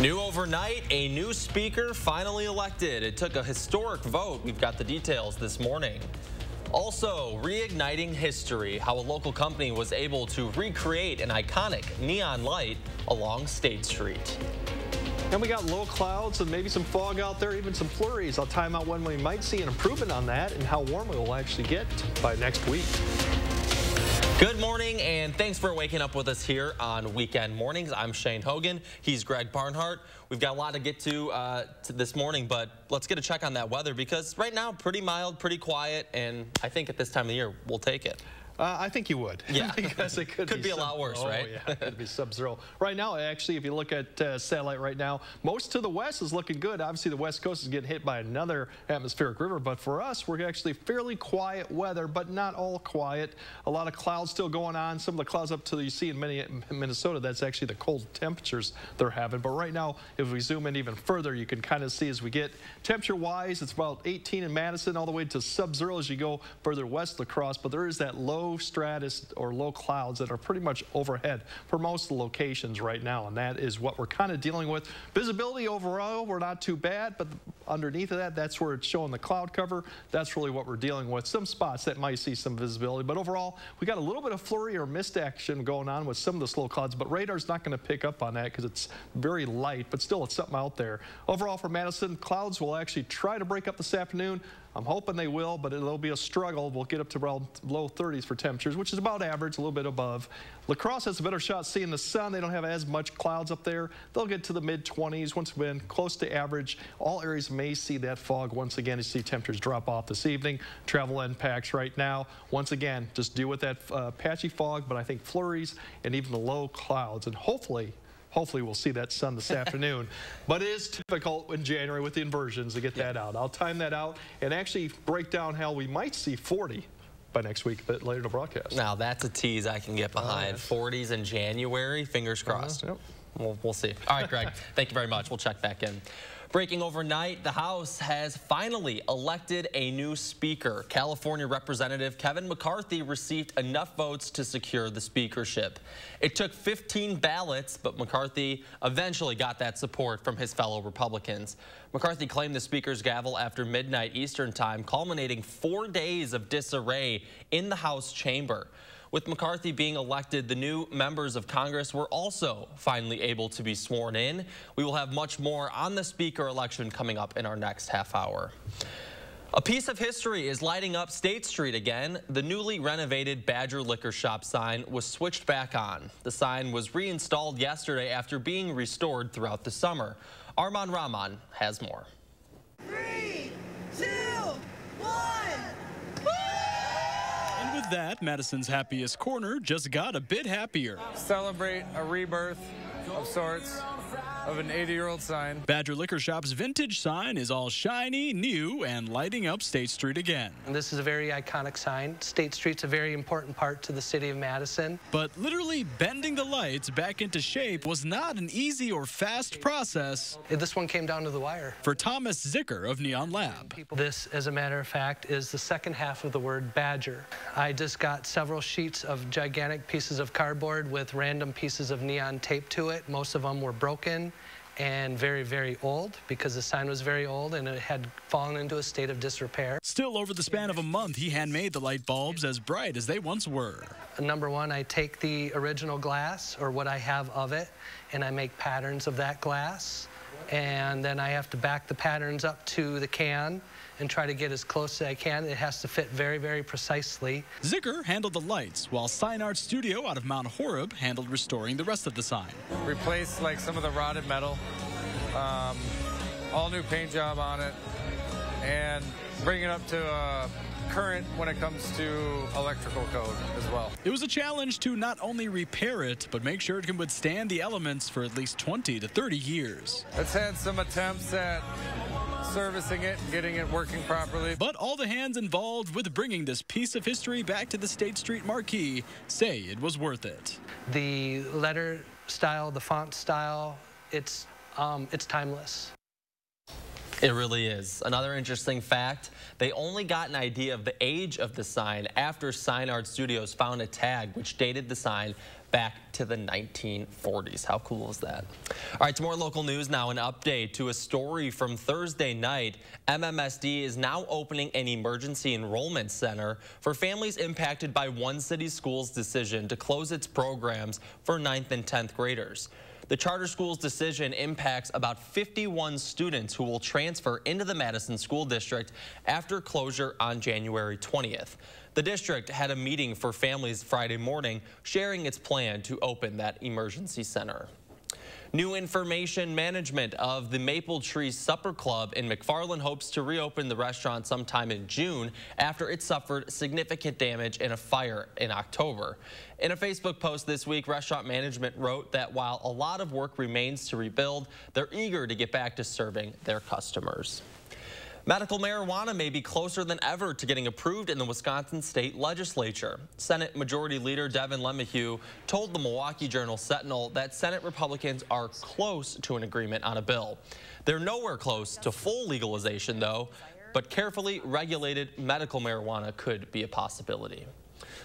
New overnight, a new speaker finally elected. It took a historic vote. We've got the details this morning. Also, reigniting history, how a local company was able to recreate an iconic neon light along State Street. And we got low clouds and maybe some fog out there, even some flurries. I'll time out when we might see an improvement on that and how warm it will actually get by next week. Good morning and thanks for waking up with us here on Weekend Mornings. I'm Shane Hogan. He's Greg Barnhart. We've got a lot to get to, uh, to this morning, but let's get a check on that weather because right now pretty mild, pretty quiet, and I think at this time of the year we'll take it. Uh, I think you would. Yeah. because it could, could be, be a lot worse, oh, right? yeah, it could be sub-zero. Right now, actually, if you look at uh, satellite right now, most to the west is looking good. Obviously, the west coast is getting hit by another atmospheric river, but for us, we're actually fairly quiet weather, but not all quiet. A lot of clouds still going on. Some of the clouds up to the, you see in many, Minnesota, that's actually the cold temperatures they're having. But right now, if we zoom in even further, you can kind of see as we get temperature-wise, it's about 18 in Madison all the way to sub-zero as you go further west across, but there is that low stratus or low clouds that are pretty much overhead for most locations right now, and that is what we're kind of dealing with. Visibility overall, we're not too bad, but underneath of that, that's where it's showing the cloud cover. That's really what we're dealing with. Some spots that might see some visibility, but overall, we got a little bit of flurry or mist action going on with some of the slow clouds, but radar's not going to pick up on that because it's very light, but still it's something out there. Overall for Madison, clouds will actually try to break up this afternoon. I'm hoping they will, but it'll be a struggle. We'll get up to around low 30s for temperatures, which is about average, a little bit above. La Crosse has a better shot seeing the sun. They don't have as much clouds up there. They'll get to the mid-20s once again, close to average. All areas may see that fog once again. You see temperatures drop off this evening. Travel impacts right now. Once again, just deal with that uh, patchy fog, but I think flurries and even the low clouds, and hopefully Hopefully we'll see that sun this afternoon. But it is difficult in January with the inversions to get yeah. that out. I'll time that out and actually break down how we might see 40 by next week, but later in the broadcast. Now, that's a tease I can get behind. Uh, 40s in January, fingers uh-huh, crossed. Uh, yep. We'll, we'll see. All right, Greg, thank you very much. We'll check back in. Breaking overnight, the House has finally elected a new speaker. California Representative Kevin McCarthy received enough votes to secure the speakership. It took 15 ballots, but McCarthy eventually got that support from his fellow Republicans. McCarthy claimed the speaker's gavel after midnight Eastern time, culminating four days of disarray in the House chamber. With McCarthy being elected, the new members of Congress were also finally able to be sworn in. We will have much more on the speaker election coming up in our next half hour. A piece of history is lighting up State Street again. The newly renovated Badger Liquor Shop sign was switched back on. The sign was reinstalled yesterday after being restored throughout the summer. Arman Rahman has more. Three, two, that, Madison's happiest corner just got a bit happier. Celebrate a rebirth of sorts of an 80-year-old sign. Badger Liquor Shop's vintage sign is all shiny, new, and lighting up State Street again. This is a very iconic sign. State Street's a very important part to the city of Madison. But literally bending the lights back into shape was not an easy or fast process. This one came down to the wire. For Thomas Zicker of Neon Lab. This, as a matter of fact, is the second half of the word Badger. I just got several sheets of gigantic pieces of cardboard with random pieces of neon tape to it. Most of them were broken and very, very old because the sign was very old and it had fallen into a state of disrepair. Still, over the span of a month, he handmade the light bulbs as bright as they once were. Number one, I take the original glass or what I have of it and I make patterns of that glass. And then I have to back the patterns up to the can and try to get as close as I can. It has to fit very, very precisely. Zicker handled the lights, while Sign Art Studio out of Mount Horeb handled restoring the rest of the sign. Replace like some of the rotted metal, um, all new paint job on it, and bring it up to uh, current when it comes to electrical code as well. It was a challenge to not only repair it, but make sure it can withstand the elements for at least 20 to 30 years. It's had some attempts at servicing it and getting it working properly. But all the hands involved with bringing this piece of history back to the State Street marquee say it was worth it. The letter style, the font style, it's, um, it's timeless. It really is. Another interesting fact, they only got an idea of the age of the sign after Sign Art Studios found a tag which dated the sign back to the 1940s. How cool is that? All right, to more local news now, an update to a story from Thursday night. MMSD is now opening an emergency enrollment center for families impacted by one city school's decision to close its programs for 9th and 10th graders. The charter school's decision impacts about 51 students who will transfer into the Madison School District after closure on January 20th. The district had a meeting for families Friday morning, sharing its plan to open that emergency center. New information management of the Maple Tree Supper Club in McFarland hopes to reopen the restaurant sometime in June after it suffered significant damage in a fire in October. In a Facebook post this week, restaurant management wrote that while a lot of work remains to rebuild, they're eager to get back to serving their customers. Medical marijuana may be closer than ever to getting approved in the Wisconsin state legislature. Senate Majority Leader Devin LeMahieu told the Milwaukee Journal Sentinel that Senate Republicans are close to an agreement on a bill. They're nowhere close to full legalization, though, but carefully regulated medical marijuana could be a possibility.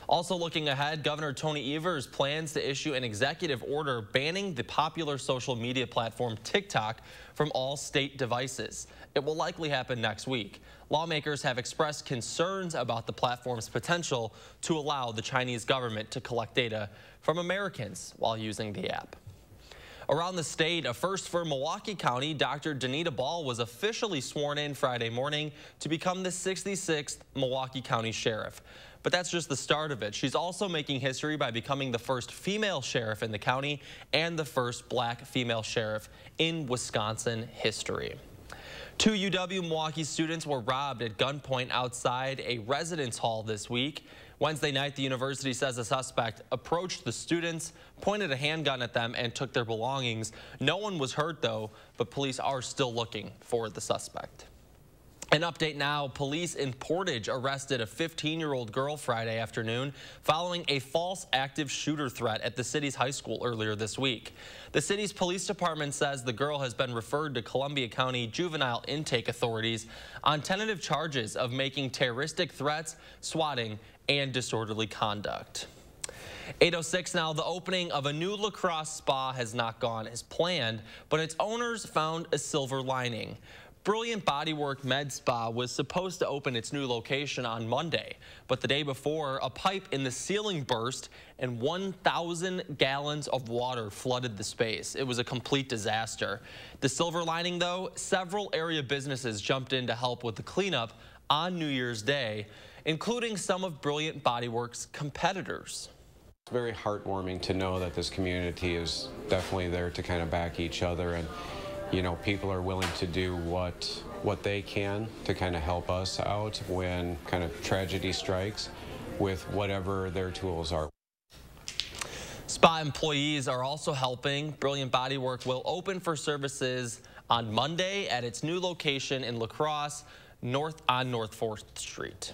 Also looking ahead, Governor Tony Evers plans to issue an executive order banning the popular social media platform TikTok from all state devices. It will likely happen next week. Lawmakers have expressed concerns about the platform's potential to allow the Chinese government to collect data from Americans while using the app. Around the state, a first for Milwaukee County, Dr. Denita Ball was officially sworn in Friday morning to become the 66th Milwaukee County Sheriff. But that's just the start of it. She's also making history by becoming the first female sheriff in the county and the first black female sheriff in Wisconsin history. Two UW Milwaukee students were robbed at gunpoint outside a residence hall this week. Wednesday night, the university says a suspect approached the students, pointed a handgun at them, and took their belongings. No one was hurt, though, but police are still looking for the suspect. An update now, police in Portage arrested a 15-year-old girl Friday afternoon following a false active shooter threat at the city's high school earlier this week. The city's police department says the girl has been referred to Columbia County juvenile intake authorities on tentative charges of making terroristic threats, swatting, and disorderly conduct. 806 now, the opening of a new La Crosse spa has not gone as planned, but its owners found a silver lining. Brilliant Bodywork Med Spa was supposed to open its new location on Monday, but the day before, a pipe in the ceiling burst and 1,000 gallons of water flooded the space. It was a complete disaster. The silver lining, though, several area businesses jumped in to help with the cleanup on New Year's Day, including some of Brilliant Bodywork's competitors. It's very heartwarming to know that this community is definitely there to kind of back each other and you know, people are willing to do what what they can to kind of help us out when kind of tragedy strikes with whatever their tools are. Spa employees are also helping. Brilliant Bodywork will open for services on Monday at its new location in La Crosse, north on North 4th Street.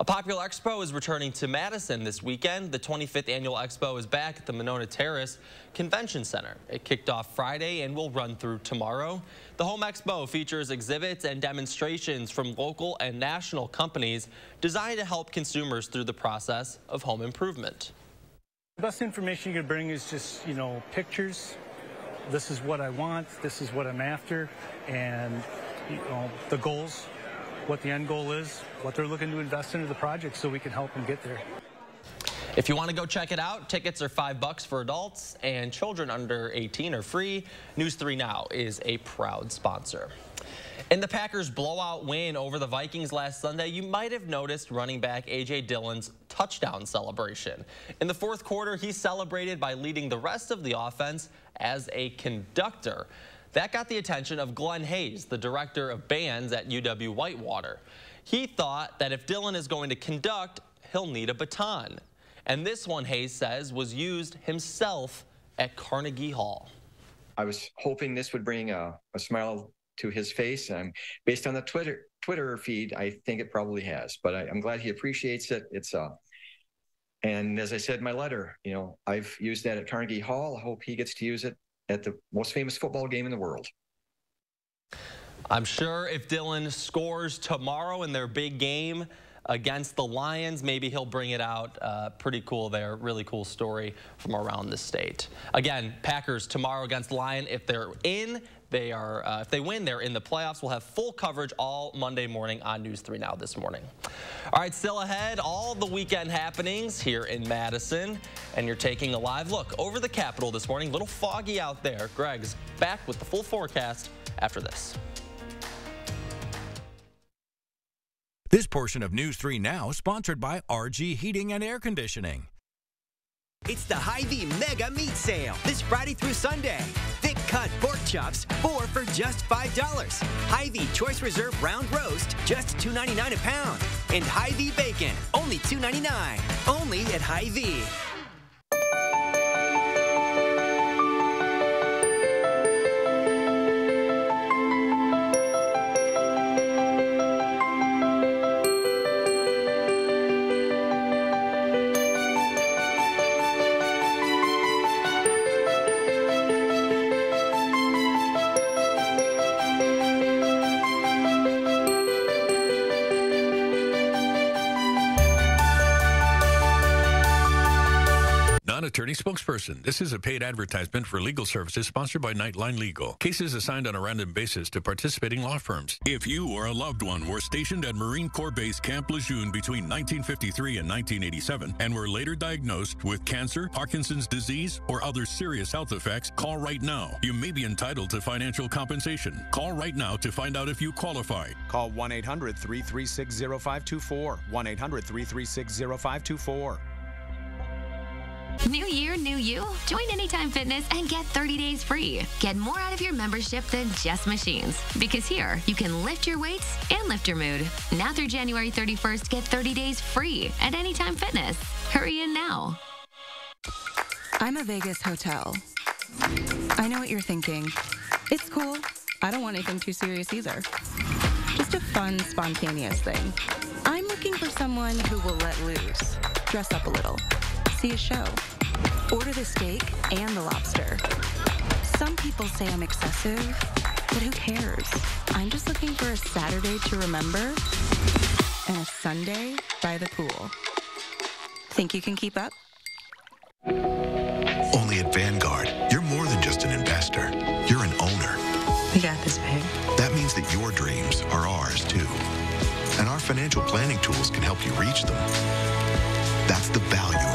A popular expo is returning to Madison this weekend. The 25th annual expo is back at the Monona Terrace Convention Center. It kicked off Friday and will run through tomorrow. The Home Expo features exhibits and demonstrations from local and national companies designed to help consumers through the process of home improvement. The best information you can bring is just, you know, pictures. This is what I want. This is what I'm after. And, you know, the goals what the end goal is, what they're looking to invest into the project so we can help them get there. If you want to go check it out, tickets are five bucks for adults and children under 18 are free. News 3 Now is a proud sponsor. In the Packers' blowout win over the Vikings last Sunday, you might have noticed running back A.J. Dillon's touchdown celebration. In the fourth quarter, he celebrated by leading the rest of the offense as a conductor. That got the attention of Glenn Hayes, the director of bands at UW Whitewater. He thought that if Dillon is going to conduct, he'll need a baton. And this one, Hayes says, was used himself at Carnegie Hall. I was hoping this would bring a, a smile to his face. And based on the Twitter Twitter feed, I think it probably has. But I, am glad he appreciates it. It's uh, and as I said in my letter, you know, I've used that at Carnegie Hall. I hope he gets to use it at the most famous football game in the world. I'm sure if Dillon scores tomorrow in their big game against the Lions. Maybe he'll bring it out. Uh, pretty cool there. Really cool story from around the state. Again, Packers tomorrow against Lion. If they're in, they are, uh, if they win, they're in the playoffs. We'll have full coverage all Monday morning on News 3 Now this morning. All right, still ahead, all the weekend happenings here in Madison. And you're taking a live look over the Capitol this morning. A little foggy out there. Greg's back with the full forecast after this. This portion of News 3 Now sponsored by RG Heating and Air Conditioning. It's the Hy-Vee Mega Meat Sale this Friday through Sunday. Cut pork chops, four for just $5. Hy-Vee Choice Reserve Round Roast, just $2.99 a pound. And Hy-Vee Bacon, only $2.99. Only at Hy-Vee. Attorney spokesperson. This is a paid advertisement for legal services sponsored by Nightline Legal. Cases assigned on a random basis to participating law firms. If you or a loved one were stationed at Marine Corps Base Camp Lejeune between 1953 and 1987 and were later diagnosed with cancer, Parkinson's disease, or other serious health effects, call right now. You may be entitled to financial compensation. Call right now to find out if you qualify. Call 1 800 336 0524. 1 800 336 0524. New year, new you. Join Anytime Fitness and get 30 days free. Get more out of your membership than just machines. Because here, you can lift your weights and lift your mood. Now through January 31st, get 30 days free at Anytime Fitness. Hurry in now. I'm a Vegas hotel. I know what you're thinking. It's cool. I don't want anything too serious either. Just a fun, spontaneous thing. I'm looking for someone who will let loose, dress up a little see a show. Order the steak and the lobster. Some people say I'm excessive, but who cares? I'm just looking for a Saturday to remember and a Sunday by the pool. Think you can keep up? Only at Vanguard, you're more than just an investor. You're an owner. We got this, babe. That means that your dreams are ours, too. And our financial planning tools can help you reach them. That's the value of ownership.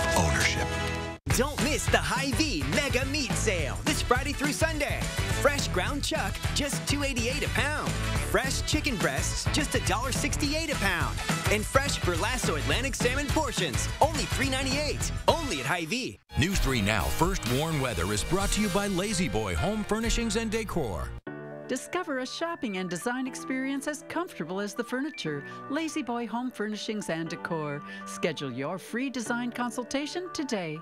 Don't miss the Hy-Vee Mega Meat Sale this Friday through Sunday. Fresh ground chuck, just $2.88 a pound. Fresh chicken breasts, just $1.68 a pound. And fresh Verlasso Atlantic salmon portions, only $3.98. Only at Hy-Vee. News 3 Now First Warn Weather is brought to you by La-Z-Boy Home Furnishings and Decor. Discover a shopping and design experience as comfortable as the furniture. La-Z-Boy Home Furnishings and Decor. Schedule your free design consultation today.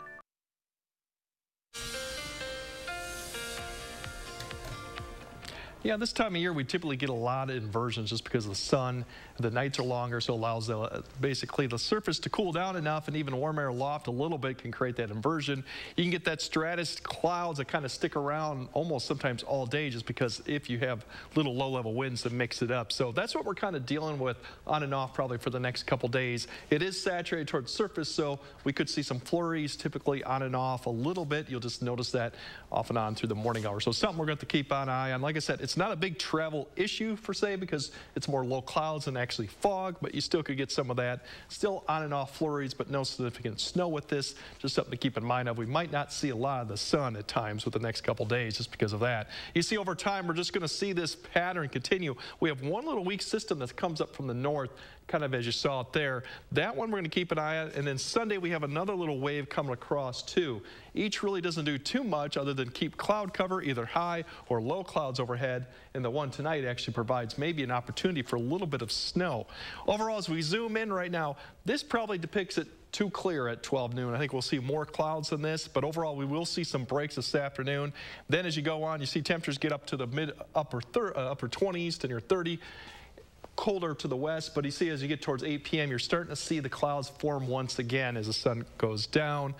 Yeah, this time of year we typically get a lot of inversions just because of the sun. The nights are longer, so it allows the, basically the surface to cool down enough and even warm air loft a little bit can create that inversion. You can get that stratus clouds that kind of stick around almost sometimes all day just because if you have little low-level winds to mix it up. So that's what we're kind of dealing with on and off probably for the next couple days. It is saturated towards surface, so we could see some flurries typically on and off a little bit. You'll just notice that off and on through the morning hours. So something we're going to keep an eye on. Like I said, it's not a big travel issue per se because it's more low clouds than actually fog, but you still could get some of that. Still on and off flurries, but no significant snow with this. Just something to keep in mind of. We might not see a lot of the sun at times with the next couple days just because of that. You see over time, we're just going to see this pattern continue. We have one little weak system that comes up from the north kind of as you saw it there. That one we're going to keep an eye on. And then Sunday we have another little wave coming across too. Each really doesn't do too much other than keep cloud cover, either high or low clouds overhead. And the one tonight actually provides maybe an opportunity for a little bit of snow. Overall, as we zoom in right now, this probably depicts it too clear at 12 noon. I think we'll see more clouds than this, but overall we will see some breaks this afternoon. Then as you go on, you see temperatures get up to the mid upper uh, upper 20s to near 30 colder to the west, but you see as you get towards 8 p.m., you're starting to see the clouds form once again as the sun goes down.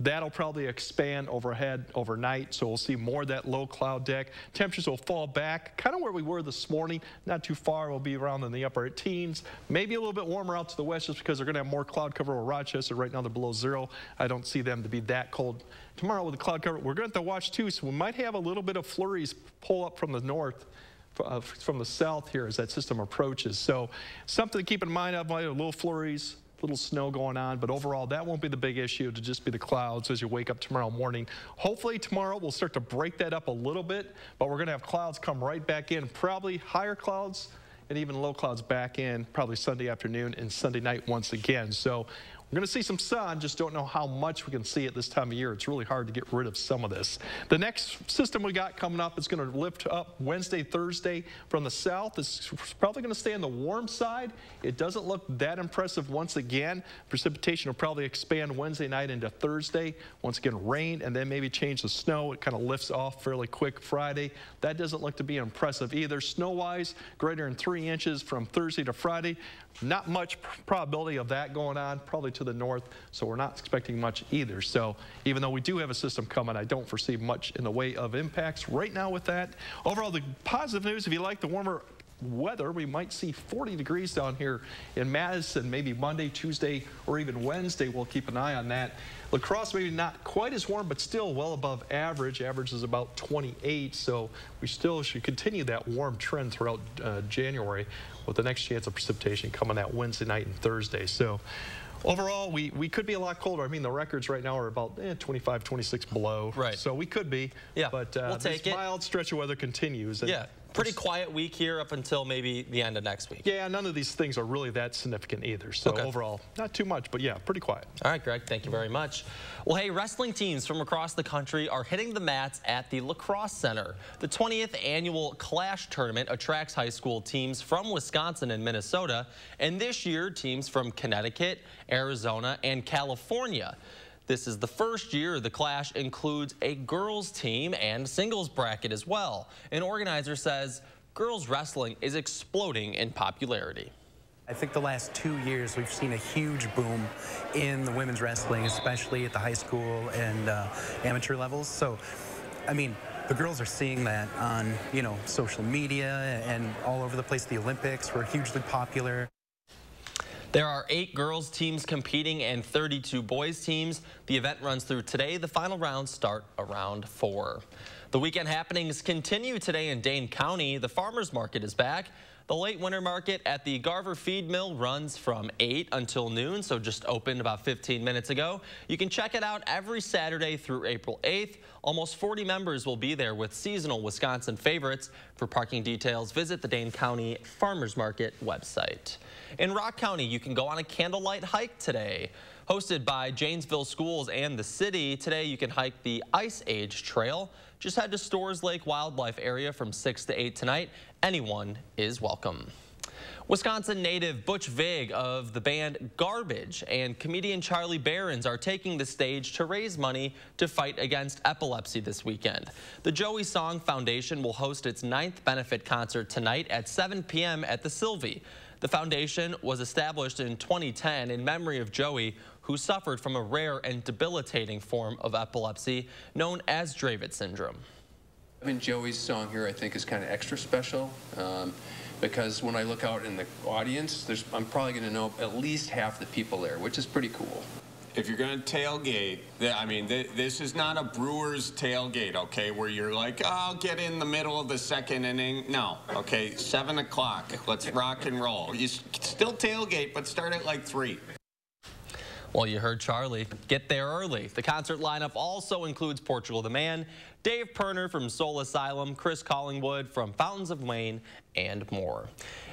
That'll probably expand overhead overnight, so we'll see more of that low cloud deck. Temperatures will fall back, kind of where we were this morning, not too far. We'll be around in the upper teens, maybe a little bit warmer out to the west just because they're going to have more cloud cover over Rochester. Right now they're below zero. I don't see them to be that cold. Tomorrow with the cloud cover, we're going to have to watch too, so we might have a little bit of flurries pull up from the north uh, from the south here as that system approaches. So something to keep in mind, of, a little flurries, a little snow going on, but overall that won't be the big issue. to just be the clouds as you wake up tomorrow morning. Hopefully tomorrow we'll start to break that up a little bit, but we're going to have clouds come right back in, probably higher clouds and even low clouds back in probably Sunday afternoon and Sunday night once again. So we're going to see some sun, just don't know how much we can see at this time of year. It's really hard to get rid of some of this. The next system we got coming up is going to lift up Wednesday, Thursday from the south. It's probably going to stay on the warm side. It doesn't look that impressive once again. Precipitation will probably expand Wednesday night into Thursday. Once again, rain and then maybe change the snow. It kind of lifts off fairly quick Friday. That doesn't look to be impressive either. Snow-wise, greater than three inches from Thursday to Friday. Not much probability of that going on, probably to the north, so we're not expecting much either. So even though we do have a system coming, I don't foresee much in the way of impacts right now with that. Overall, the positive news, if you like the warmer weather. We might see 40 degrees down here in Madison, maybe Monday, Tuesday, or even Wednesday. We'll keep an eye on that. La Crosse maybe not quite as warm, but still well above average. Average is about 28, so we still should continue that warm trend throughout uh, January with the next chance of precipitation coming that Wednesday night and Thursday. So overall, we, we could be a lot colder. I mean, the records right now are about eh, 25, 26 below. Right. So we could be. Yeah. But uh, we'll this mild stretch of weather continues. yeah. Pretty quiet week here up until maybe the end of next week. Yeah, none of these things are really that significant either. So Okay. overall, not too much, but yeah, pretty quiet. All right, Greg, thank you very much. Well, hey, wrestling teams from across the country are hitting the mats at the La Crosse Center. The 20th annual Clash Tournament attracts high school teams from Wisconsin and Minnesota, and this year, teams from Connecticut, Arizona, and California. This is the first year the Clash includes a girls team and singles bracket as well. An organizer says girls wrestling is exploding in popularity. I think the last two years we've seen a huge boom in the women's wrestling, especially at the high school and uh, amateur levels. So, I mean, the girls are seeing that on, you know, social media and all over the place. The Olympics were hugely popular. There are eight girls teams competing and 32 boys teams. The event runs through today. The final rounds start around 4. The weekend happenings continue today in Dane County. The farmers market is back. The late winter market at the Garver Feed Mill runs from 8 until noon, so just opened about 15 minutes ago. You can check it out every Saturday through April 8th. Almost 40 members will be there with seasonal Wisconsin favorites. For parking details, visit the Dane County Farmers Market website. In Rock County, you can go on a candlelight hike today. Hosted by Janesville Schools and the city, today you can hike the Ice Age Trail. Just head to Storrs Lake Wildlife Area from 6 to 8 tonight. Anyone is welcome. Wisconsin native Butch Vig of the band Garbage and comedian Charlie Berens are taking the stage to raise money to fight against epilepsy this weekend. The Joey Song Foundation will host its ninth benefit concert tonight at 7 p.m. at the Sylvee. The foundation was established in 2010 in memory of Joey, who suffered from a rare and debilitating form of epilepsy known as Dravet syndrome. I mean, Joey's song here, I think, is kind of extra special um, because when I look out in the audience, there's, I'm probably going to know at least half the people there, which is pretty cool. If you're going to tailgate, I mean, th- this is not a Brewers tailgate, okay, where you're like, oh, I'll get in the middle of the second inning. No, okay, 7 o'clock. Let's rock and roll. You still tailgate, but start at like 3. Well, you heard Charlie. Get there early. The concert lineup also includes Portugal the Man, Dave Pirner from Soul Asylum, Chris Collingwood from Fountains of Wayne, and more.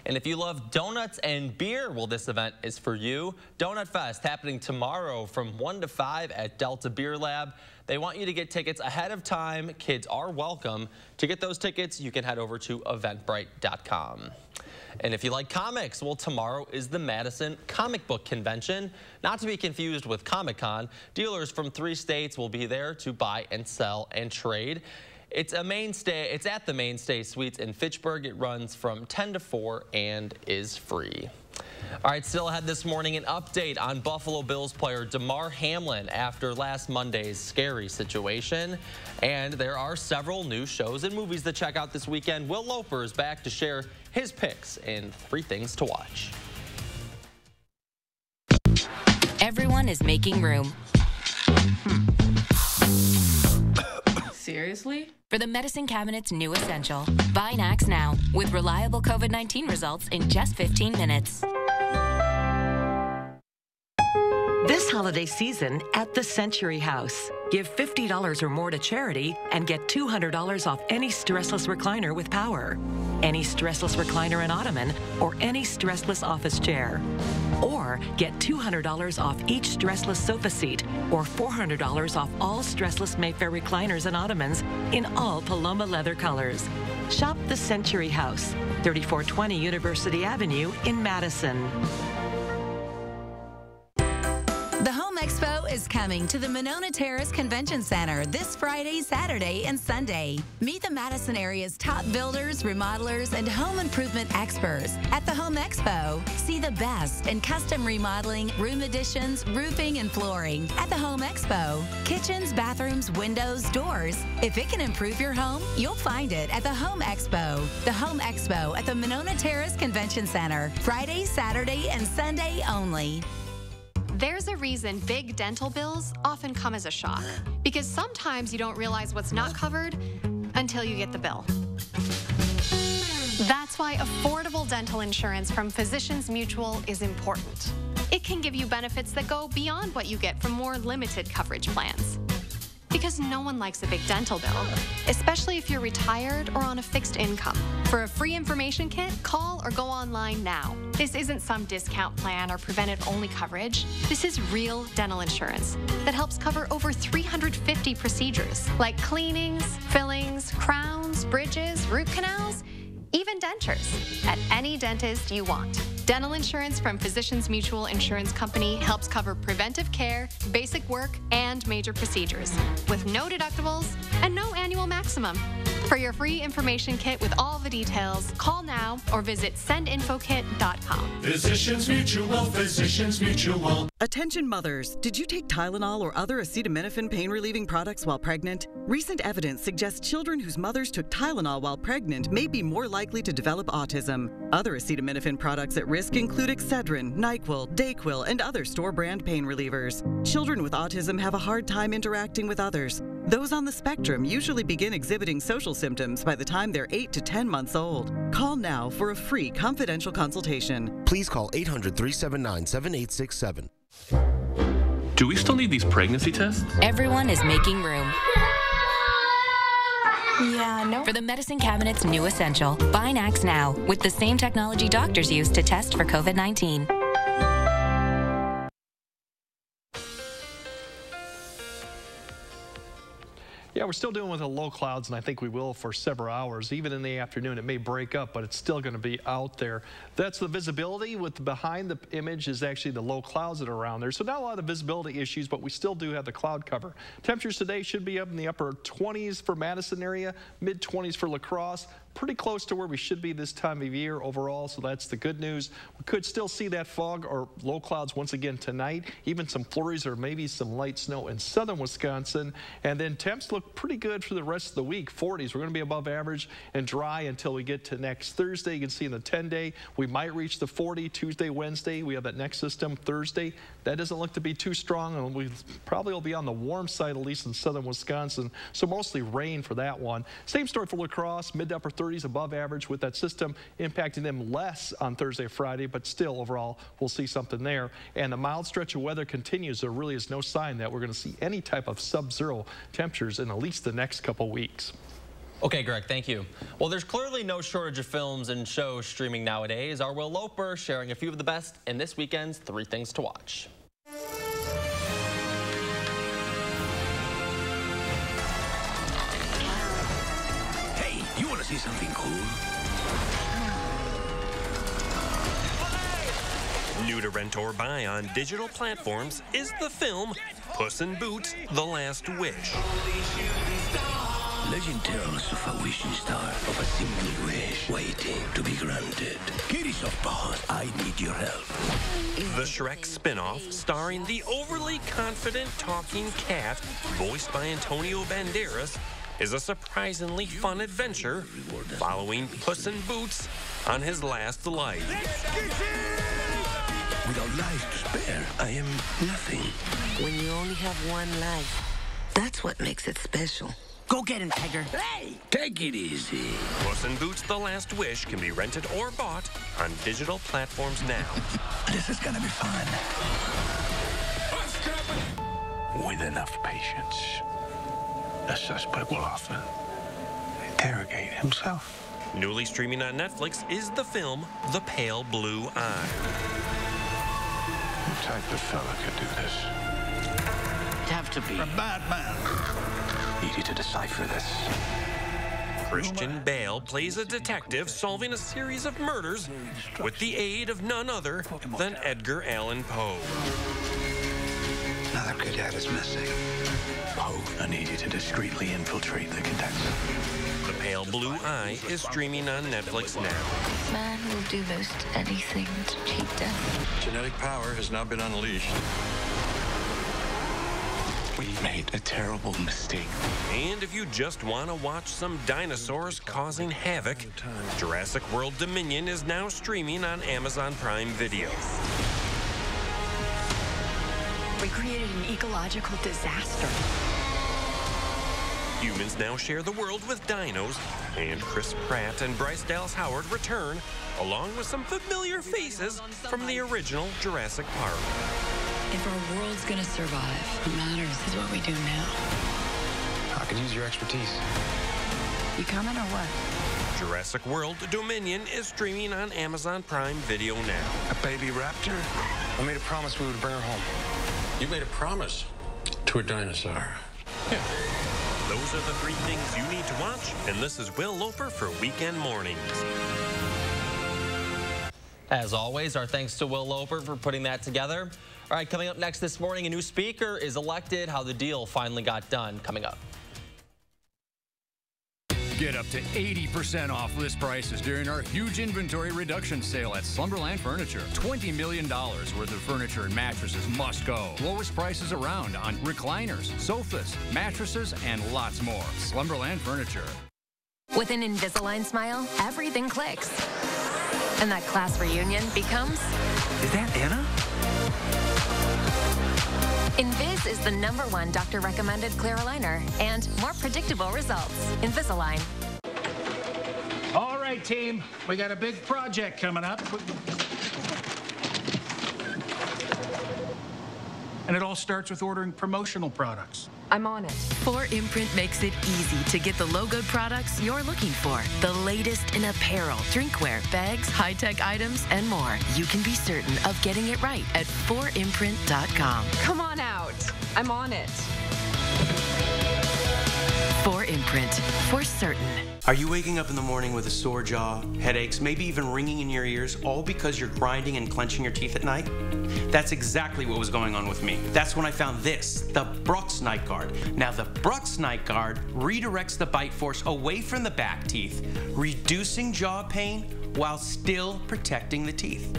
And if you love donuts and beer, well, this event is for you. Donut Fest happening tomorrow from 1 to 5 at Delta Beer Lab. They want you to get tickets ahead of time. Kids are welcome. To get those tickets, you can head over to eventbrite.com. And if you like comics, well, tomorrow is the Madison Comic Book Convention. Not to be confused with Comic Con, dealers from three states will be there to buy and sell and trade. It's a mainstay. It's at the Mainstay Suites in Fitchburg. It runs from 10 to 4 and is free. All right, still ahead this morning, an update on Buffalo Bills player Damar Hamlin after last Monday's scary situation. And there are several new shows and movies to check out this weekend. Will Loper is back to share his picks in three things to watch. Everyone is making room. Hmm. Seriously? For the Medicine Cabinet's new essential, BinaxNOW, with reliable COVID 19 results in just 15 minutes. This holiday season at the Century House. Give $50 or more to charity and get $200 off any stressless recliner with power, any stressless recliner and ottoman, or any stressless office chair. Or get $200 off each stressless sofa seat or $400 off all stressless Mayfair recliners and ottomans in all Paloma leather colors. Shop the Century House, 3420 University Avenue in Madison. Is coming to the Monona Terrace Convention Center this Friday, Saturday, and Sunday. Meet the Madison area's top builders, remodelers, and home improvement experts at the Home Expo. See the best in custom remodeling, room additions, roofing, and flooring at the Home Expo. Kitchens, bathrooms, windows, doors. If it can improve your home, you'll find it at the Home Expo. The Home Expo at the Monona Terrace Convention Center, Friday, Saturday, and Sunday only. There's a reason big dental bills often come as a shock because sometimes you don't realize what's not covered until you get the bill. That's why affordable dental insurance from Physicians Mutual is important. It can give you benefits that go beyond what you get from more limited coverage plans. Because no one likes a big dental bill, especially if you're retired or on a fixed income. For a free information kit, call or go online now. This isn't some discount plan or preventive only coverage. This is real dental insurance that helps cover over 350 procedures like cleanings, fillings, crowns, bridges, root canals, even dentures at any dentist you want. Dental insurance from Physicians Mutual Insurance Company helps cover preventive care, basic work, and major procedures with no deductibles and no annual maximum. For your free information kit with all the details, call now or visit sendinfokit.com. Physicians Mutual, Physicians Mutual. Attention mothers, did you take Tylenol or other acetaminophen pain relieving products while pregnant? Recent evidence suggests children whose mothers took Tylenol while pregnant may be more likely to develop autism. Other acetaminophen products at risk include Excedrin, NyQuil, Dayquil, and other store brand pain relievers. Children with autism have a hard time interacting with others. Those on the spectrum usually begin exhibiting social symptoms by the time they're 8 to 10 months old. Call now for a free confidential consultation. Please call 800 379 7867. Do we still need these pregnancy tests? Everyone is making room. Yeah, no. For the Medicine Cabinet's new essential, BinaxNOW, with the same technology doctors use to test for COVID 19. Yeah, we're still dealing with the low clouds, and I think we will for several hours. Even in the afternoon, it may break up, but it's still going to be out there. That's the visibility. With behind the image is actually the low clouds that are around there. So not a lot of visibility issues, but we still do have the cloud cover. Temperatures today should be up in the upper 20s for Madison area, mid 20s for La Crosse pretty close to where we should be this time of year overall, so that's the good news. We could still see that fog or low clouds once again tonight, even some flurries or maybe some light snow in southern Wisconsin. And then temps look pretty good for the rest of the week. 40s, we're going to be above average and dry until we get to next Thursday. You can see in the 10-day, we might reach the 40 Tuesday, Wednesday. We have that next system Thursday. That doesn't look to be too strong, and we probably will be on the warm side, at least in southern Wisconsin. So mostly rain for that one. Same story for La Crosse, mid to upper 30s. 30s above average with that system impacting them less on Thursday, Friday, but still overall we'll see something there. And the mild stretch of weather continues. There really is no sign that we're going to see any type of sub-zero temperatures in at least the next couple weeks. Okay, Greg, thank you. Well, there's clearly no shortage of films and shows streaming nowadays. Our Will Loper sharing a few of the best in this weekend's Three Things to Watch. See something cool? New to rent or buy on digital platforms is the film Puss in Boots: The Last Wish. Legend tells of a wishing star, of a simple wish waiting to be granted. Kitty Softpaws, I need your help. The Shrek spin-off starring the overly confident talking cat, voiced by Antonio Banderas, is a surprisingly fun adventure following Puss in Boots on his last life. Without life to spare, I am nothing. When you only have one life, that's what makes it special. Go get him, Tiger. Hey! Take it easy. Puss in Boots The Last Wish can be rented or bought on digital platforms now. This is gonna be fun. With enough patience, a suspect will often interrogate himself. Newly streaming on Netflix is the film The Pale Blue Eye. What type of fella could do this? It'd have to be. A bad man. Easy to decipher this. Christian Bale plays a detective solving a series of murders with the aid of none other than Edgar Allan Poe. Another cadet is missing. Poe, I need you to discreetly infiltrate the cadets. The Pale Blue Eye is streaming on Netflix now. Man will do most anything to cheat death. Genetic power has now been unleashed. We made a terrible mistake. And if you just want to watch some dinosaurs causing havoc, Jurassic World Dominion is now streaming on Amazon Prime Video. We created an ecological disaster. Humans now share the world with dinos, and Chris Pratt and Bryce Dallas Howard return, along with some familiar faces from the original Jurassic Park. If our world's gonna survive, what matters is what we do now. I could use your expertise. You coming or what? Jurassic World Dominion is streaming on Amazon Prime Video now. A baby raptor? I made a promise we would bring her home. You made a promise to a dinosaur. Yeah. Those are the three things you need to watch, and this is Will Loper for Weekend Mornings. As always, our thanks to Will Loper for putting that together. All right, coming up next this morning, a new speaker is elected. How the deal finally got done coming up. Get up to 80% off list prices during our huge inventory reduction sale at Slumberland Furniture. $20 million worth of furniture and mattresses must go. Lowest prices around on recliners, sofas, mattresses, and lots more. Slumberland Furniture. With an Invisalign smile, everything clicks. And that class reunion becomes Is that Anna? Invis is the number one doctor recommended clear aligner and more predictable results. Invisalign. All right, team. We got a big project coming up. And it all starts with ordering promotional products. I'm on it. 4imprint makes it easy to get the logoed products you're looking for. The latest in apparel, drinkware, bags, high-tech items, and more. You can be certain of getting it right at 4imprint.com. Come on out. I'm on it. 4imprint. For certain. Are you waking up in the morning with a sore jaw, headaches, maybe even ringing in your ears, all because you're grinding and clenching your teeth at night? That's exactly what was going on with me. That's when I found this, the Brux Night Guard. Now, the Brux Night Guard redirects the bite force away from the back teeth, reducing jaw pain while still protecting the teeth.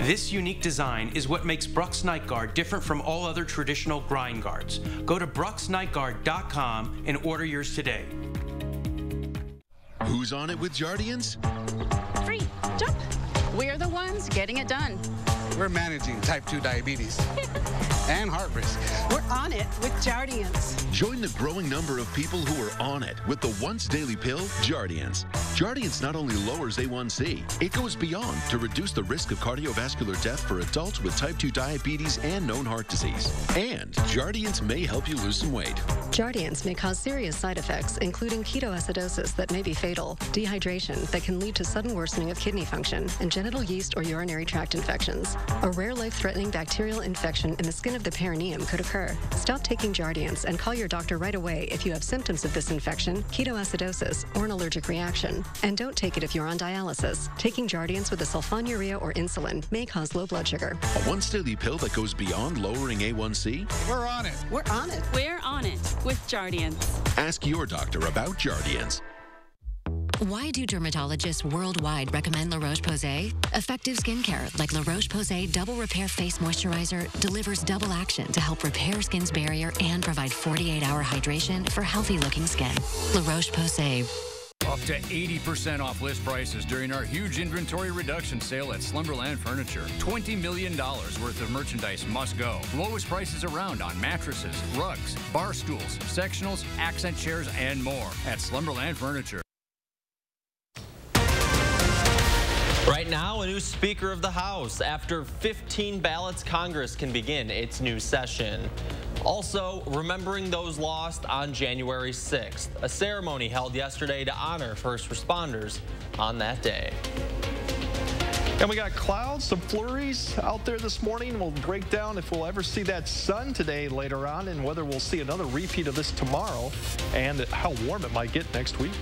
This unique design is what makes Brux Night Guard different from all other traditional grind guards. Go to bruxnightguard.com and order yours today. Who's on it with Jardiance? Free. Jump. We're the ones getting it done. We're managing type 2 diabetes and heart risk. We're on it with Jardiance. Join the growing number of people who are on it with the once daily pill, Jardiance. Jardiance not only lowers A1C, it goes beyond to reduce the risk of cardiovascular death for adults with type 2 diabetes and known heart disease. And Jardiance may help you lose some weight. Jardiance may cause serious side effects, including ketoacidosis that may be fatal, dehydration that can lead to sudden worsening of kidney function, and genital yeast or urinary tract infections. A rare life-threatening bacterial infection in the skin of the perineum could occur. Stop taking Jardiance and call your doctor right away if you have symptoms of this infection, ketoacidosis, or an allergic reaction. And don't take it if you're on dialysis. Taking Jardiance with a sulfonylurea or insulin may cause low blood sugar. A once daily pill that goes beyond lowering A1C? We're on it. We're on it. We're on it with Jardiance. Ask your doctor about Jardiance. Why do dermatologists worldwide recommend La Roche Posay? Effective skincare like La Roche Posay Double Repair Face Moisturizer delivers double action to help repair skin's barrier and provide 48 hour hydration for healthy looking skin. La Roche Posay. Up to 80% off list prices during our huge inventory reduction sale at Slumberland Furniture. $20 million worth of merchandise must go. Lowest prices around on mattresses, rugs, bar stools, sectionals, accent chairs, and more at Slumberland Furniture. Right now, a new Speaker of the House. After 15 ballots, Congress can begin its new session. Also, remembering those lost on January 6th. A ceremony held yesterday to honor first responders on that day. And we got clouds, some flurries out there this morning. We'll break down if we'll ever see that sun today later on and whether we'll see another repeat of this tomorrow and how warm it might get next week.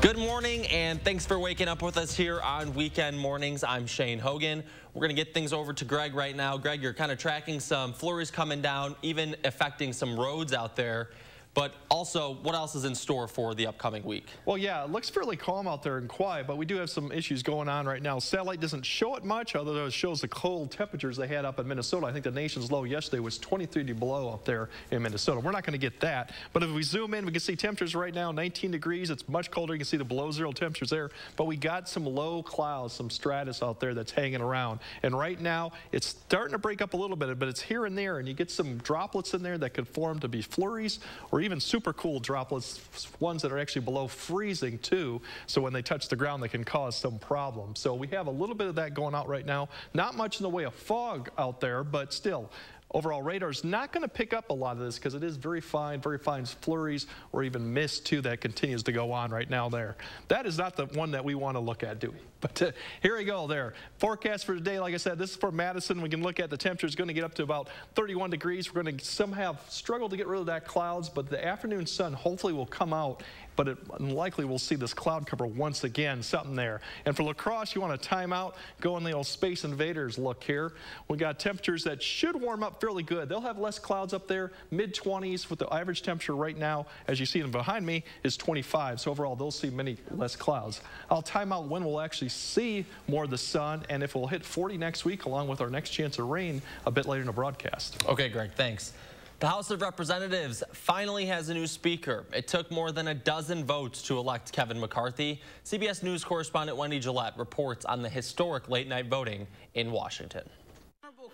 Good morning, and thanks for waking up with us here on Weekend Mornings. I'm Shane Hogan. We're going to get things over to Greg right now. Greg, you're kind of tracking some flurries coming down, even affecting some roads out there. But also, what else is in store for the upcoming week? Well, yeah, it looks fairly calm out there and quiet, but we do have some issues going on right now. Satellite doesn't show it much, although it shows the cold temperatures they had up in Minnesota. I think the nation's low yesterday was 23 below up there in Minnesota. We're not going to get that. But if we zoom in, we can see temperatures right now 19 degrees. It's much colder. You can see the below zero temperatures there. But we got some low clouds, some stratus out there that's hanging around. And right now, it's starting to break up a little bit, but it's here and there. And you get some droplets in there that could form to be flurries or even super cool droplets, ones that are actually below freezing too. So when they touch the ground, they can cause some problems. So we have a little bit of that going out right now. Not much in the way of fog out there, but still, Overall radar is not going to pick up a lot of this because it is very fine, very fine flurries or even mist too that continues to go on right now there. That is not the one that we want to look at, do we? But uh, here we go there. Forecast for today, like I said, this is for Madison. We can look at the temperature is going to get up to about 31 degrees. We're going to somehow struggle to get rid of that clouds, but the afternoon sun hopefully will come out but it likely we'll see this cloud cover once again, something there. And for La Crosse, you want a timeout, go in the old Space Invaders look here. We got temperatures that should warm up fairly good. They'll have less clouds up there, mid-20s with the average temperature right now, as you see them behind me, is 25. So overall, they'll see many less clouds. I'll time out when we'll actually see more of the sun and if we'll hit 40 next week along with our next chance of rain a bit later in the broadcast. Okay, Greg, thanks. The House of Representatives finally has a new speaker. It took more than a dozen votes to elect Kevin McCarthy. CBS News correspondent Wendy Gillette reports on the historic late night voting in Washington.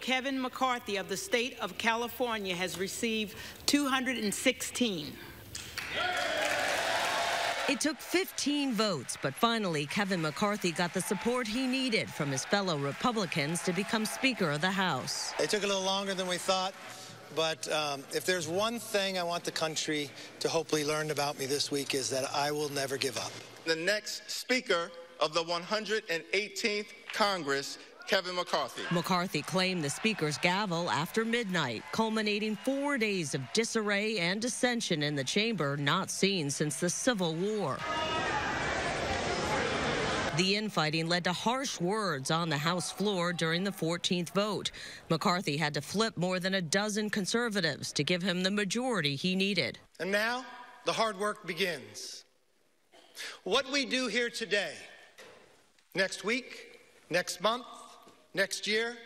Kevin McCarthy of the state of California has received 216. It took 15 votes, but finally Kevin McCarthy got the support he needed from his fellow Republicans to become Speaker of the House. It took a little longer than we thought. But um, if there's one thing I want the country to hopefully learn about me this week is that I will never give up. The next Speaker of the 118th Congress Kevin McCarthy. McCarthy claimed the Speaker's gavel after midnight, culminating four days of disarray and dissension in the chamber not seen since the Civil War. The infighting led to harsh words on the House floor during the 14th vote. McCarthy had to flip more than a dozen conservatives to give him the majority he needed. And now the hard work begins. What we do here today, next week, next month, next year,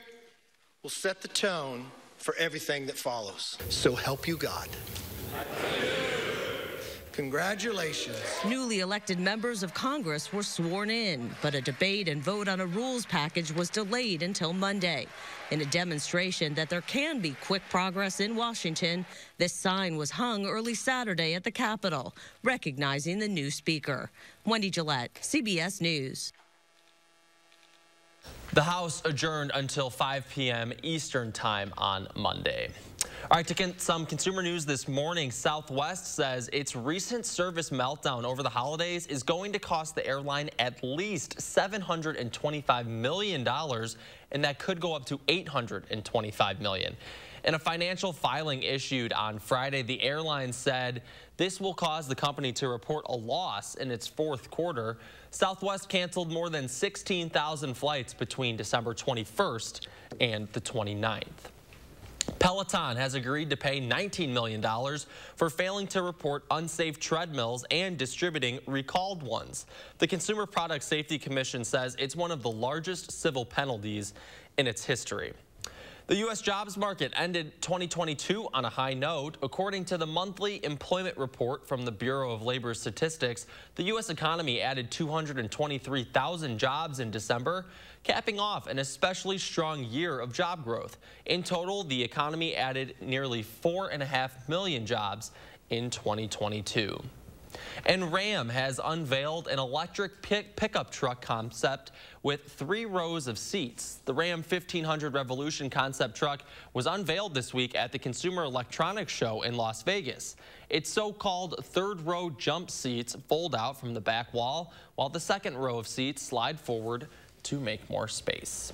will set the tone for everything that follows. So help you God. Congratulations. Newly elected members of Congress were sworn in, but a debate and vote on a rules package was delayed until Monday. In a demonstration that there can be quick progress in Washington, this sign was hung early Saturday at the Capitol, recognizing the new speaker. Wendy Gillette, CBS News. The House adjourned until 5 p.m. Eastern Time on Monday. All right, to some consumer news this morning, Southwest says its recent service meltdown over the holidays is going to cost the airline at least $725 million, and that could go up to 825 million. In a financial filing issued on Friday, the airline said this will cause the company to report a loss in its fourth quarter. Southwest canceled more than 16,000 flights between December 21st and the 29th. Peloton has agreed to pay $19 million for failing to report unsafe treadmills and distributing recalled ones. The Consumer Product Safety Commission says it's one of the largest civil penalties in its history. The U.S. jobs market ended 2022 on a high note. According to the monthly employment report from the Bureau of Labor Statistics, the U.S. economy added 223,000 jobs in December, capping off an especially strong year of job growth. In total, the economy added nearly 4.5 million jobs in 2022. And Ram has unveiled an electric pick pickup truck concept with three rows of seats. The Ram 1500 Revolution concept truck was unveiled this week at the Consumer Electronics Show in Las Vegas. Its so-called third row jump seats fold out from the back wall, while the second row of seats slide forward to make more space.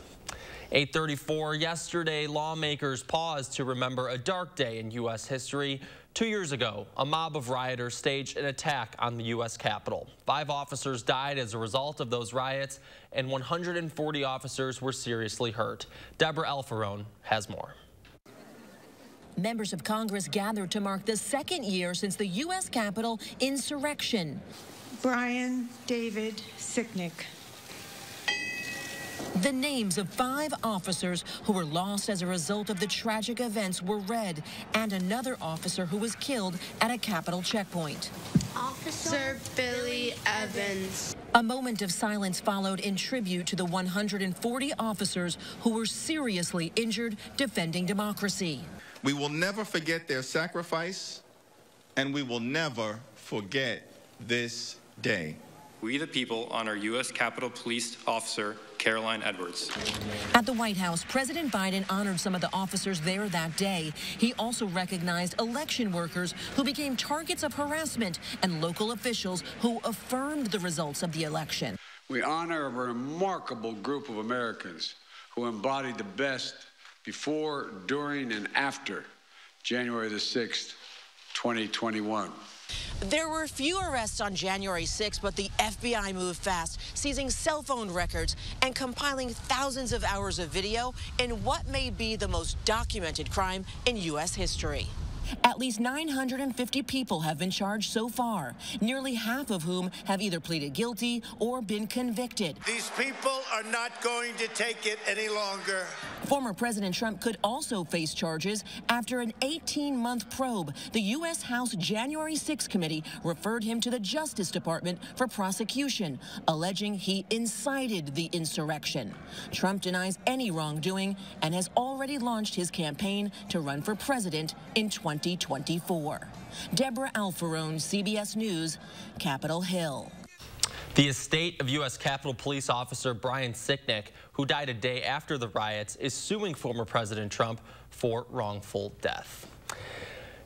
834 yesterday, lawmakers paused to remember a dark day in U.S. history. Two years ago, a mob of rioters staged an attack on the U.S. Capitol. Five officers died as a result of those riots, and 140 officers were seriously hurt. Deborah Alfarone has more. Members of Congress gathered to mark the second year since the U.S. Capitol insurrection. Brian David Sicknick. The names of five officers who were lost as a result of the tragic events were read, and another officer who was killed at a Capitol checkpoint. Officer Billy Evans. A moment of silence followed in tribute to the 140 officers who were seriously injured defending democracy. We will never forget their sacrifice, and we will never forget this day. We the people honor U.S. Capitol Police Officer Caroline Edwards. At the White House, President Biden honored some of the officers there that day. He also recognized election workers who became targets of harassment and local officials who affirmed the results of the election. We honor a remarkable group of Americans who embodied the best before, during, and after January the 6th, 2021. There were few arrests on January 6, but the FBI moved fast, seizing cell phone records and compiling thousands of hours of video in what may be the most documented crime in U.S. history. At least 950 people have been charged so far, nearly half of whom have either pleaded guilty or been convicted. These people are not going to take it any longer. Former President Trump could also face charges after an 18-month probe. The U.S. House January 6 committee referred him to the Justice Department for prosecution, alleging he incited the insurrection. Trump denies any wrongdoing and has already launched his campaign to run for president in 2024. Deborah Alfarone, CBS News, Capitol Hill. The estate of U.S. Capitol Police Officer Brian Sicknick, who died a day after the riots, is suing former President Trump for wrongful death.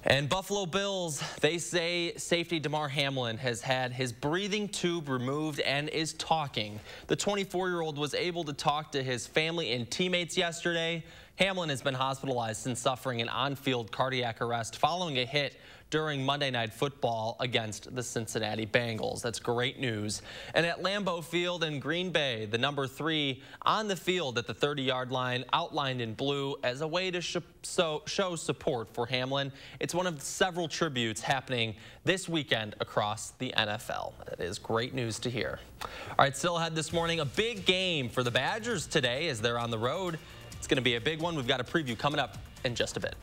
And Buffalo Bills, they say safety Damar Hamlin has had his breathing tube removed and is talking. The 24-year-old was able to talk to his family and teammates yesterday. Hamlin has been hospitalized since suffering an on-field cardiac arrest following a hit during Monday Night Football against the Cincinnati Bengals. That's great news. And at Lambeau Field in Green Bay, the number three on the field at the 30-yard line outlined in blue as a way to so show support for Hamlin. It's one of several tributes happening this weekend across the NFL. That is great news to hear. All right, still ahead this morning, a big game for the Badgers today as they're on the road. It's going to be a big one. We've got a preview coming up in just a bit.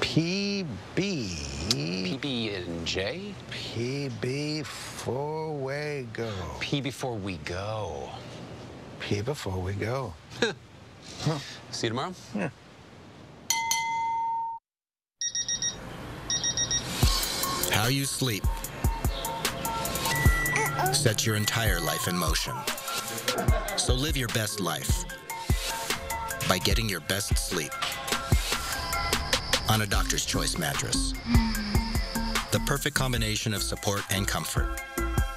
PB. PB and J? PB before we go. P before we go. P before we go. huh. See you tomorrow? Yeah. How you sleep sets your entire life in motion. So live your best life by getting your best sleep on a doctor's choice mattress. The perfect combination of support and comfort.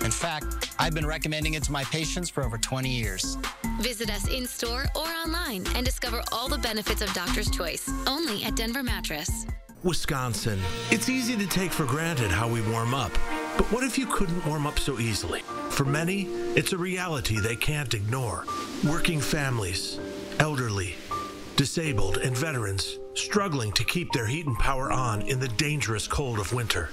In fact, I've been recommending it to my patients for over 20 years. Visit us in store or online and discover all the benefits of Doctor's Choice only at Denver Mattress. Wisconsin. It's easy to take for granted how we warm up. But what if you couldn't warm up so easily? For many, it's a reality they can't ignore. Working families, elderly, disabled, and veterans struggling to keep their heat and power on in the dangerous cold of winter.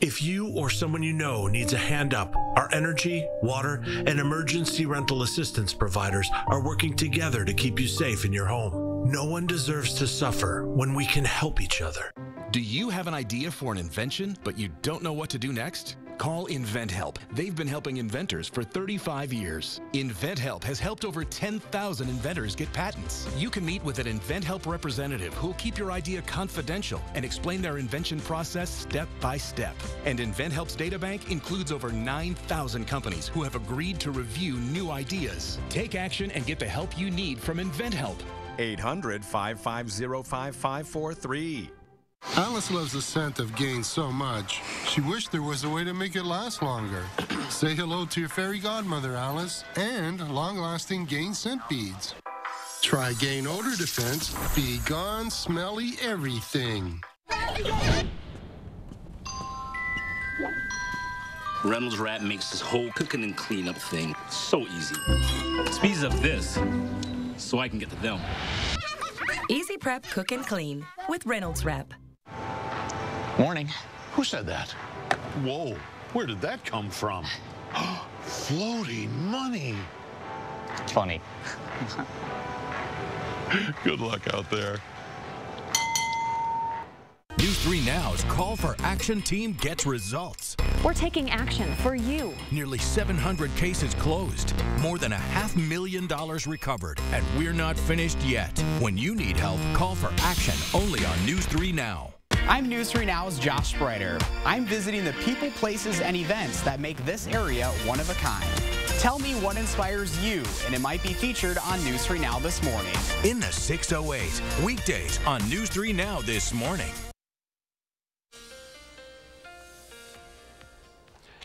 If you or someone you know needs a hand up, our energy, water, and emergency rental assistance providers are working together to keep you safe in your home. No one deserves to suffer when we can help each other. Do you have an idea for an invention, but you don't know what to do next? Call InventHelp. They've been helping inventors for 35 years. InventHelp has helped over 10,000 inventors get patents. You can meet with an InventHelp representative who'll keep your idea confidential and explain their invention process step by step. And InventHelp's databank includes over 9,000 companies who have agreed to review new ideas. Take action and get the help you need from InventHelp. 800 550 5543. Alice loves the scent of Gain so much, she wished there was a way to make it last longer. Say hello to your fairy godmother, Alice, and long-lasting Gain scent beads. Try Gain Odor Defense. Be gone, smelly everything. Reynolds Wrap makes this whole cooking and cleanup thing so easy. Speeds up this so I can get to them. Easy Prep Cook and Clean with Reynolds Wrap. Morning. Who said that? Whoa, where did that come from? Floating money. Funny. Good luck out there. News 3 Now's Call for Action team gets results. We're taking action for you. Nearly 700 cases closed, more than a half million dollars recovered, and we're not finished yet. When you need help, call for action only on News 3 Now. I'm News 3 Now's Josh Spreiter. I'm visiting the people, places, and events that make this area one of a kind. Tell me what inspires you, and it might be featured on News 3 Now this morning. In the 608, weekdays on News 3 Now this morning.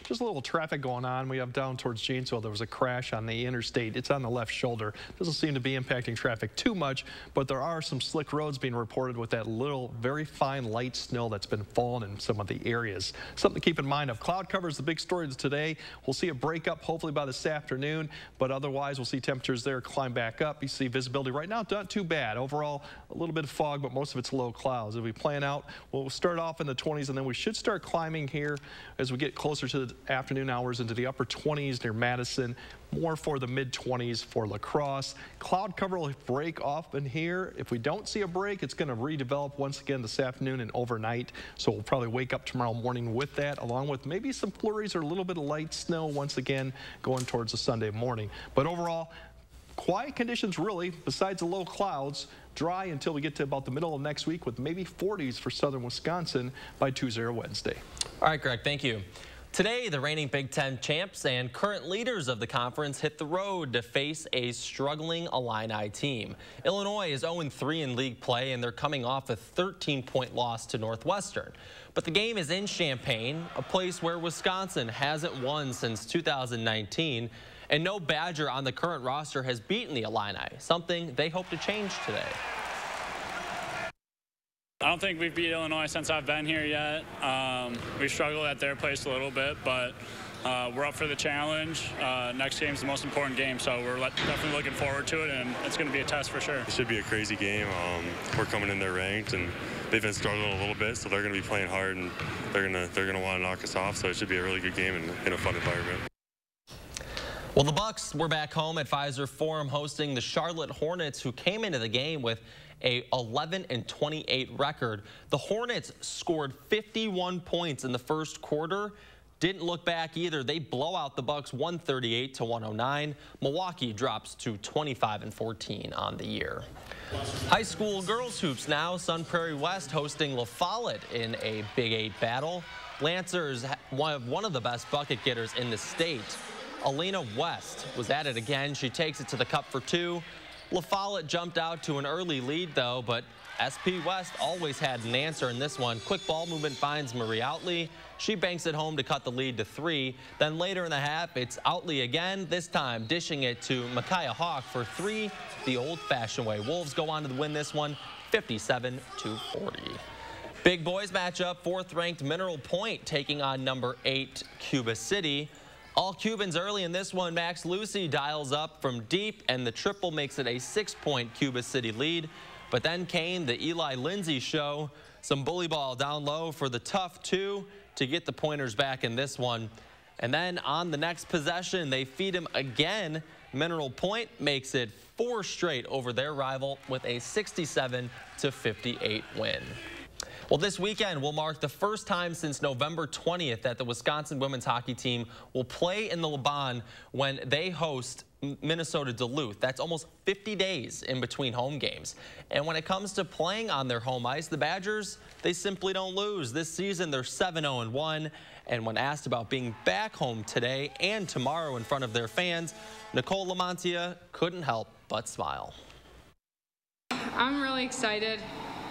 Just a little traffic going on. We have down towards Janesville. There was a crash on the interstate. It's on the left shoulder. Doesn't seem to be impacting traffic too much, but there are some slick roads being reported with that little, very fine light snow that's been falling in some of the areas. Something to keep in mind of cloud cover is the big story today. We'll see a break up hopefully by this afternoon, but otherwise we'll see temperatures there climb back up. You see visibility right now, not too bad. Overall, a little bit of fog, but most of it's low clouds. If we plan out, we'll start off in the 20s and then we should start climbing here as we get closer to the afternoon hours into the upper 20s near Madison, more for the mid 20s for La Crosse. Cloud cover will break off in here. If we don't see a break, it's going to redevelop once again this afternoon and overnight. So we'll probably wake up tomorrow morning with that, along with maybe some flurries or a little bit of light snow once again going towards the Sunday morning. But overall, quiet conditions really, besides the low clouds, dry until we get to about the middle of next week with maybe 40s for southern Wisconsin by Tuesday or Wednesday. All right, Greg, thank you. Today, the reigning Big Ten champs and current leaders of the conference hit the road to face a struggling Illini team. Illinois is 0-3 in league play, and they're coming off a 13-point loss to Northwestern. But the game is in Champaign, a place where Wisconsin hasn't won since 2019, and no Badger on the current roster has beaten the Illini, something they hope to change today. I don't think we've beat Illinois since I've been here yet. Um, we struggled at their place a little bit, but uh, we're up for the challenge. Uh, next game is the most important game, so we're definitely looking forward to it, and it's going to be a test for sure. It should be a crazy game. Um, we're coming in there ranked, and they've been struggling a little bit, so they're going to be playing hard, and they're going to they're going to want to knock us off. So it should be a really good game and in a fun environment. Well, the Bucks were back home at Fiserv Forum hosting the Charlotte Hornets, who came into the game with a 11 and 28 record. The Hornets scored 51 points in the first quarter. Didn't look back either. They blow out the Bucks 138 to 109. Milwaukee drops to 25 and 14 on the year. High school girls hoops now. Sun Prairie West hosting La Follette in a Big Eight battle. Lancers have one of the best bucket getters in the state. Alina West was at it again. She takes it to the cup for two. La Follette jumped out to an early lead, though, but SP West always had an answer in this one. Quick ball movement finds Marie Outley. She banks it home to cut the lead to three. Then later in the half, it's Outley again, this time dishing it to Micaiah Hawk for three the old-fashioned way. Wolves go on to win this one 57 to 40. Big boys matchup, fourth-ranked Mineral Point taking on number eight Cuba City. All Cubans early in this one. Max Lucy dials up from deep, and the triple makes it a six-point Cuba City lead. But then came the Eli Lindsay show. Some bully ball down low for the tough two to get the pointers back in this one. And then on the next possession, they feed him again. Mineral Point makes it four straight over their rival with a 67 to 58 win. Well, this weekend will mark the first time since November 20th that the Wisconsin women's hockey team will play in the LaBahn when they host Minnesota Duluth. That's almost 50 days in between home games. And when it comes to playing on their home ice, the Badgers, they simply don't lose. This season, they're 7-0-1. And when asked about being back home today and tomorrow in front of their fans, Nicole LaMantia couldn't help but smile. I'm really excited.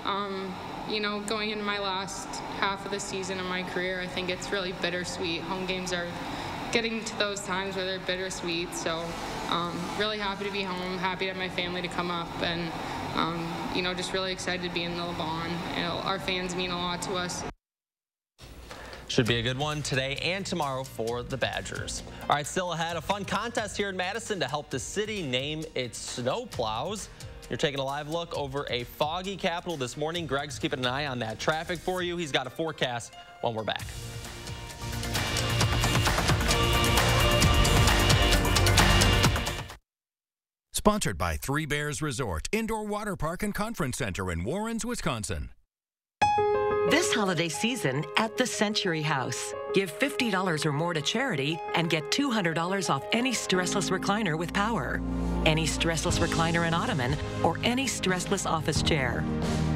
Um, you know, going into my last half of the season of my career, I think it's really bittersweet. Home games are getting to those times where they're bittersweet. So, um, really happy to be home, happy to have my family to come up, and, um, you know, just really excited to be in the LaBahn. You know, our fans mean a lot to us. Should be a good one today and tomorrow for the Badgers. All right, still ahead, a fun contest here in Madison to help the city name its snow plows. You're taking a live look over a foggy capital this morning. Greg's keeping an eye on that traffic for you. He's got a forecast when we're back. Sponsored by Three Bears Resort, Indoor Water Park and Conference Center in Warrens, Wisconsin. This holiday season at the Century House. Give $50 or more to charity and get $200 off any stressless recliner with power, any stressless recliner and ottoman, or any stressless office chair.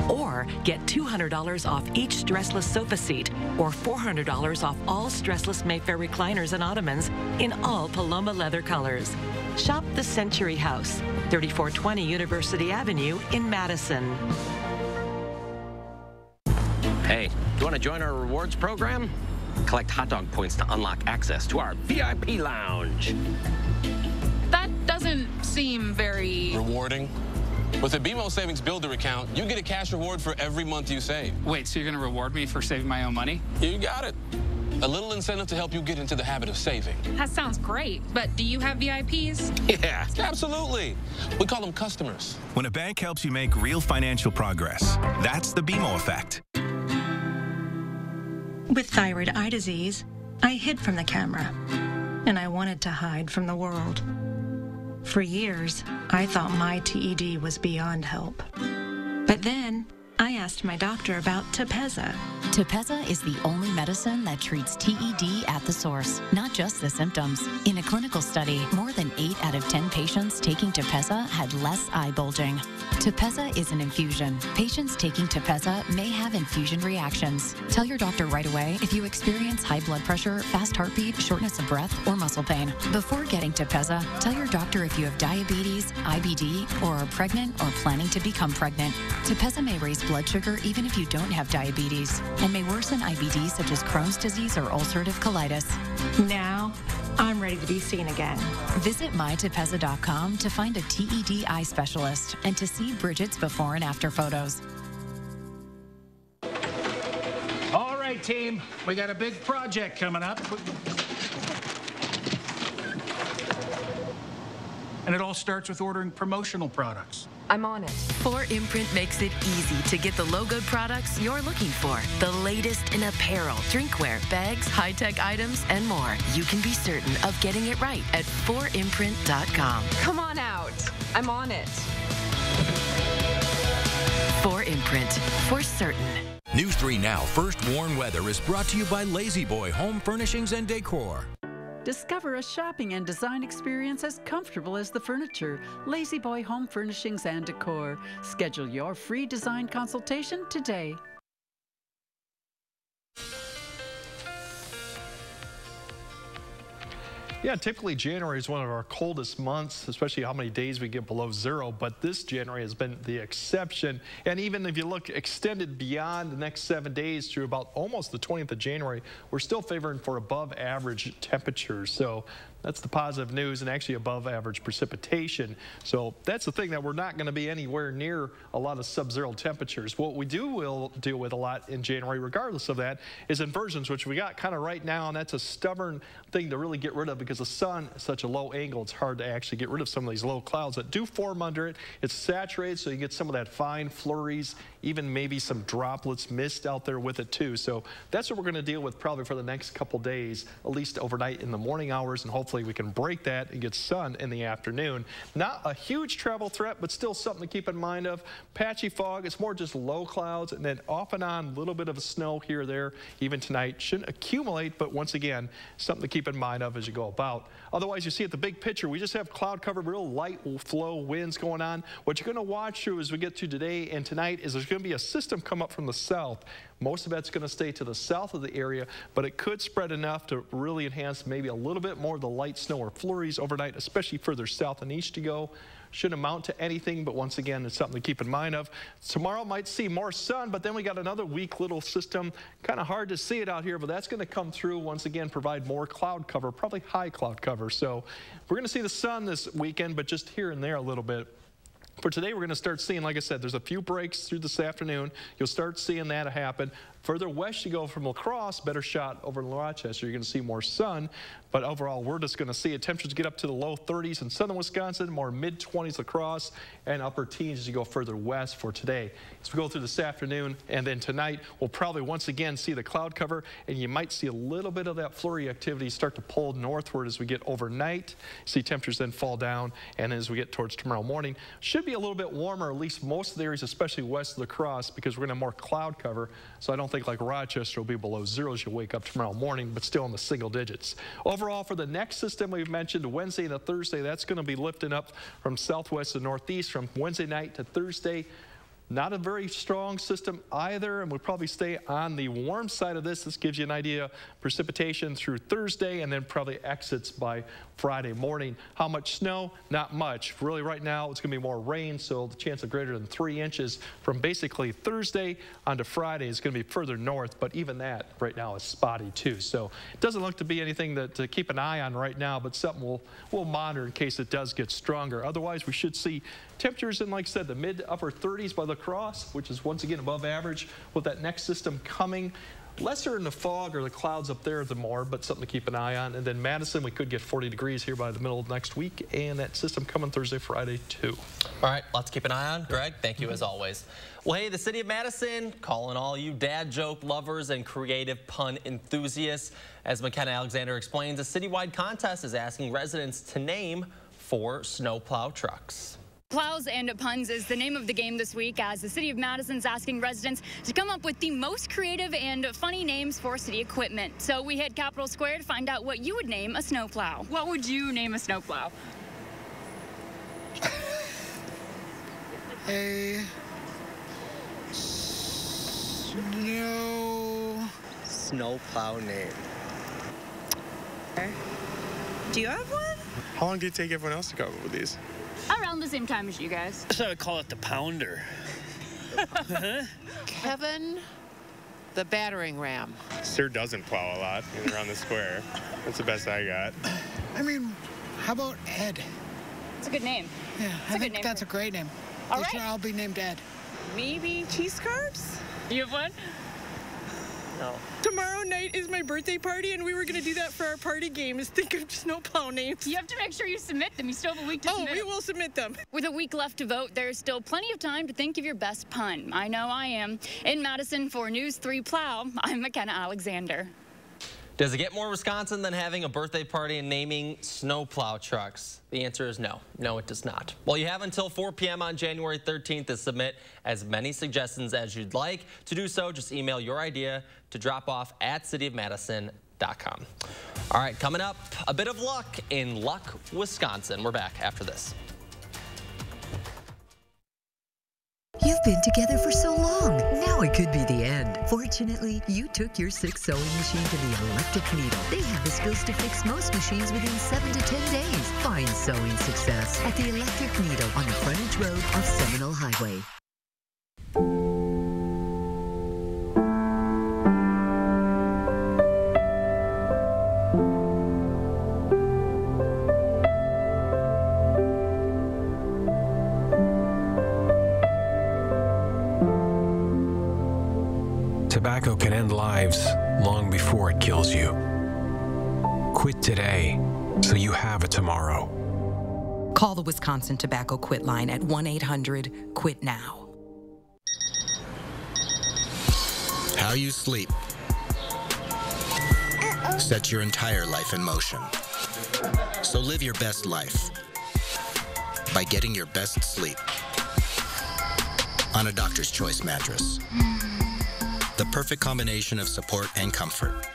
Or get $200 off each stressless sofa seat or $400 off all stressless Mayfair recliners and ottomans in all Paloma leather colors. Shop the Century House, 3420 University Avenue in Madison. Hey, do you want to join our rewards program? Collect hot dog points to unlock access to our VIP lounge. That doesn't seem very rewarding. With a BMO Savings Builder account, you get a cash reward for every month you save. Wait, so you're going to reward me for saving my own money? You got it. A little incentive to help you get into the habit of saving. That sounds great, but do you have VIPs? Yeah, absolutely. We call them customers. When a bank helps you make real financial progress, that's the BMO effect. With thyroid eye disease, I hid from the camera, and I wanted to hide from the world. For years, I thought my TED was beyond help. But then, I asked my doctor about Tepezza. Tepezza is the only medicine that treats TED at the source, not just the symptoms. In a clinical study, more than 8 out of 10 patients taking Tepezza had less eye bulging. Tepezza is an infusion. Patients taking Tepezza may have infusion reactions. Tell your doctor right away if you experience high blood pressure, fast heartbeat, shortness of breath, or muscle pain. Before getting Tepezza, tell your doctor if you have diabetes, IBD, or are pregnant or planning to become pregnant. Tepezza may raise blood sugar even if you don't have diabetes and may worsen IBD such as Crohn's disease or ulcerative colitis. Now, I'm ready to be seen again. Visit mytepezza.com to find a TED eye specialist and to see Bridget's before and after photos. All right, team, we got a big project coming up. And it all starts with ordering promotional products. I'm on it. 4imprint makes it easy to get the logo products you're looking for. The latest in apparel, drinkware, bags, high-tech items, and more. You can be certain of getting it right at 4imprint.com. Come on out. I'm on it. 4imprint. For certain. News 3 Now First Warn Weather is brought to you by La-Z-Boy Home Furnishings and Decor. Discover a shopping and design experience as comfortable as the furniture. La-Z-Boy Home Furnishings and Decor. Schedule your free design consultation today. Yeah, typically January is one of our coldest months, especially how many days we get below zero, but this January has been the exception. And even if you look extended beyond the next seven days to about almost the 20th of January, we're still favoring for above average temperatures. So that's the positive news and actually above average precipitation. So that's the thing that we're not going to be anywhere near a lot of sub-zero temperatures. What we do will deal with a lot in January, regardless of that, is inversions, which we got kind of right now, and that's a stubborn thing to really get rid of because the sun is such a low angle, it's hard to actually get rid of some of these low clouds that do form under it. It's saturated, so you get some of that fine flurries, even maybe some droplets, mist out there with it too. So that's what we're going to deal with probably for the next couple days, at least overnight in the morning hours, and hopefully we can break that and get sun in the afternoon. Not a huge travel threat, but still something to keep in mind of. Patchy fog, it's more just low clouds and then off and on a little bit of snow here or there even tonight. Shouldn't accumulate, but once again, something to keep in mind of as you go about. Otherwise, you see at the big picture, we just have cloud cover, real light flow winds going on. What you're going to watch through as we get to today and tonight is there's going to be a system come up from the south. Most of that's going to stay to the south of the area, but it could spread enough to really enhance maybe a little bit more of the light snow or flurries overnight, especially further south and east to go. Shouldn't amount to anything, but once again, it's something to keep in mind of. Tomorrow might see more sun, but then we got another weak little system. Kind of hard to see it out here, but that's going to come through once again, provide more cloud cover, probably high cloud cover. So we're going to see the sun this weekend, but just here and there a little bit. For today, we're going to start seeing, like I said, there's a few breaks through this afternoon. You'll start seeing that happen. Further west you go from La Crosse, better shot over in Rochester. You're going to see more sun, but overall we're just going to see it. Temperatures get up to the low 30s in southern Wisconsin, more mid-20s La Crosse, and upper teens as you go further west for today. As we go through this afternoon and then tonight, we'll probably once again see the cloud cover, and you might see a little bit of that flurry activity start to pull northward as we get overnight. See temperatures then fall down, and as we get towards tomorrow morning, should be a little bit warmer, at least most of the areas, especially west of La Crosse, because we're going to have more cloud cover. So I don't think like Rochester will be below zero as you wake up tomorrow morning, but still in the single digits. Overall, for the next system we've mentioned, Wednesday and Thursday, that's going to be lifting up from southwest to northeast from Wednesday night to Thursday. Not a very strong system either, and we'll probably stay on the warm side of this. This gives you an idea precipitation through Thursday and then probably exits by Friday morning. How much snow? Not much. Really right now it's going to be more rain, so the chance of greater than three inches from basically Thursday onto Friday is going to be further north, but even that right now is spotty too. So it doesn't look to be anything that to keep an eye on right now, but something we'll, we'll monitor in case it does get stronger. Otherwise, we should see temperatures in, like I said, the mid upper 30s by La Crosse, which is once again above average with that next system coming. Lesser in the fog or the clouds up there, the more, but something to keep an eye on. And then Madison, we could get 40 degrees here by the middle of next week, and that system coming Thursday, Friday, too. All right, lots to keep an eye on. Greg, thank you as always. Well, hey, the city of Madison calling all you dad joke lovers and creative pun enthusiasts. As McKenna Alexander explains, a citywide contest is asking residents to name four snowplow trucks. Plows and Puns is the name of the game this week as the city of Madison's asking residents to come up with the most creative and funny names for city equipment. So we hit Capitol Square to find out what you would name a snowplow. What would you name a snowplow? a snow snowplow name. Do you have one? How long did it take everyone else to come up with these? Around the same time as you guys. So I would call it the pounder. Kevin, the battering ram. Sir doesn't plow a lot around the square. That's the best I got. I mean, how about Ed? It's a good name. Yeah, it's I think that's a great name. All they right. should all be named Ed. Maybe cheese scarves? You have one? No. Tomorrow night is my birthday party, and we were going to do that for our party game, is think of snowplow names. You have to make sure you submit them. You still have a week to oh, submit we them. will submit them. With a week left to vote, there's still plenty of time to think of your best pun. I know I am. In Madison for News 3 Plow, I'm McKenna Alexander. Does it get more Wisconsin than having a birthday party and naming snowplow trucks? The answer is no. No, it does not. Well, you have until 4 p.m. on January 13th to submit as many suggestions as you'd like. To do so, just email your idea to drop off at cityofmadison.com. All right, coming up, a bit of luck in Luck, Wisconsin. We're back after this. You've been together for so long. Now it could be the end. Fortunately, you took your sixth sewing machine to the Electric Needle. They have the skills to fix most machines within 7 to 10 days. Find sewing success at the Electric Needle on the frontage road of Seminole Highway. Today so you have a tomorrow. Call the Wisconsin Tobacco Quit line at 1 800 QUIT NOW. How you sleep sets your entire life in motion. So live your best life by getting your best sleep on a doctor's choice mattress. Hmm. The perfect combination of support and comfort.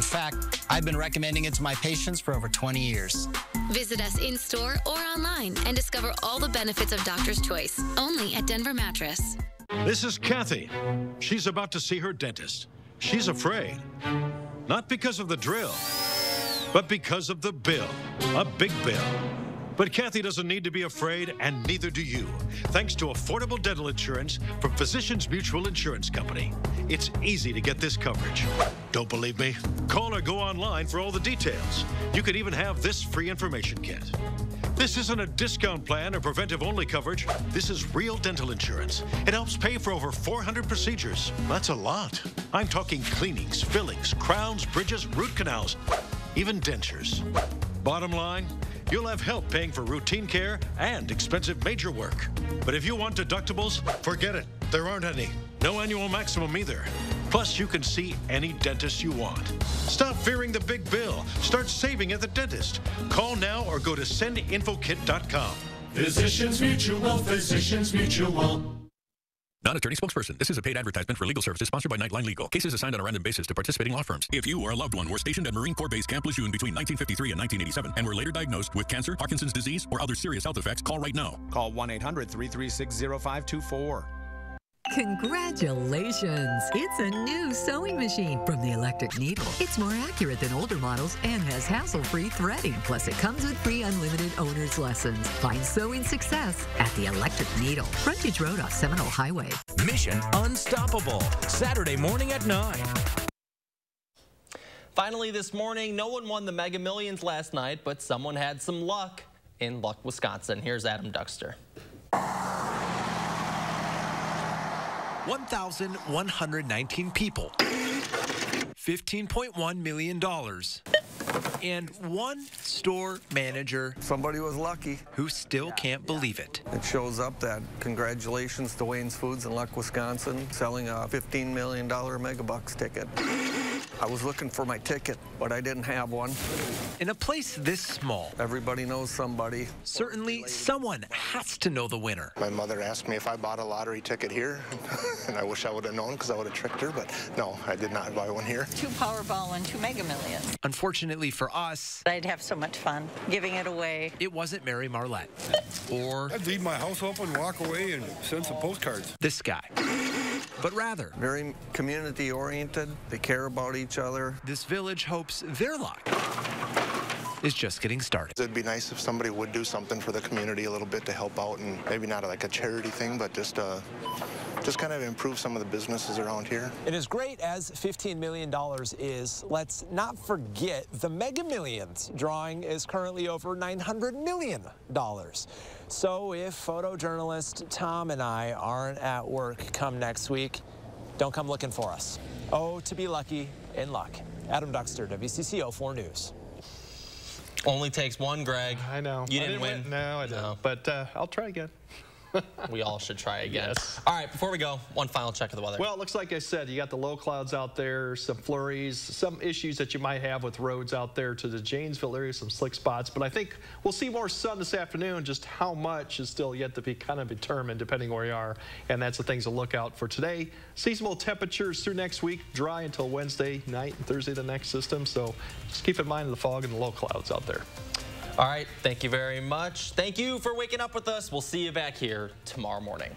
In fact, I've been recommending it to my patients for over 20 years. Visit us in store or online and discover all the benefits of Doctor's Choice only at Denver Mattress. This is Kathy. She's about to see her dentist. She's afraid. Not because of the drill, but because of the bill. A big bill. But Kathy doesn't need to be afraid, and neither do you. Thanks to affordable dental insurance from Physicians Mutual Insurance Company. It's easy to get this coverage. Don't believe me? Call or go online for all the details. You could even have this free information kit. This isn't a discount plan or preventive only coverage. This is real dental insurance. It helps pay for over 400 procedures. That's a lot. I'm talking cleanings, fillings, crowns, bridges, root canals, even dentures. Bottom line, you'll have help paying for routine care and expensive major work. But if you want deductibles, forget it. There aren't any. No annual maximum either. Plus, you can see any dentist you want. Stop fearing the big bill. Start saving at the dentist. Call now or go to sendinfokit.com. Physicians Mutual, Physicians Mutual. Not attorney spokesperson. This is a paid advertisement for legal services sponsored by Nightline Legal. Cases assigned on a random basis to participating law firms. If you or a loved one were stationed at Marine Corps Base Camp Lejeune between 1953 and 1987 and were later diagnosed with cancer, Parkinson's disease, or other serious health effects, call right now. Call 1 800 336 0524. Congratulations! It's a new sewing machine from the Electric Needle. It's more accurate than older models and has hassle-free threading. Plus, it comes with free unlimited owner's lessons. Find sewing success at the Electric Needle. Frontage Road off Seminole Highway. Mission Unstoppable. Saturday morning at 9. Finally this morning, no one won the Mega Millions last night, but someone had some luck in Luck, Wisconsin. Here's Adam Duxter. 1,119 people, $15.1 million, and one store manager. Somebody was lucky. Who still can't believe it. It shows up that congratulations to Wayne's Foods in Luck, Wisconsin, selling a $15 million Megabucks ticket. I was looking for my ticket, but I didn't have one. In a place this small, everybody knows somebody. Certainly, someone has to know the winner. My mother asked me if I bought a lottery ticket here, and I wish I would have known because I would have tricked her, but no, I did not buy one here. Two Powerball and two Mega Millions. Unfortunately for us, I'd have so much fun giving it away. It wasn't Mary Marlette. Or I'd leave my house open, walk away, and send some postcards. This guy. But rather, very community oriented. They care about each other. This village hopes their luck is just getting started. It'd be nice if somebody would do something for the community a little bit to help out and maybe not like a charity thing, but just uh, just kind of improve some of the businesses around here. And as great as $15 million is, let's not forget the Mega Millions drawing is currently over $900 million. So if photojournalist Tom and I aren't at work come next week, don't come looking for us. Oh, to be lucky in luck. Adam Duxter, WCCO 4 News. Only takes one, Greg. I know. You I didn't, win. No, I didn't. No. But uh, I'll try again. We all should try again. Yes. All right, before we go, one final check of the weather. Well, it looks like I said, you got the low clouds out there, some flurries, some issues that you might have with roads out there to the Janesville area, some slick spots. But I think we'll see more sun this afternoon. Just how much is still yet to be kind of determined depending where you are. And that's the things to look out for today. Seasonal temperatures through next week, dry until Wednesday night and Thursday the next system. So just keep in mind the fog and the low clouds out there. All right, thank you very much. Thank you for waking up with us. We'll see you back here tomorrow morning.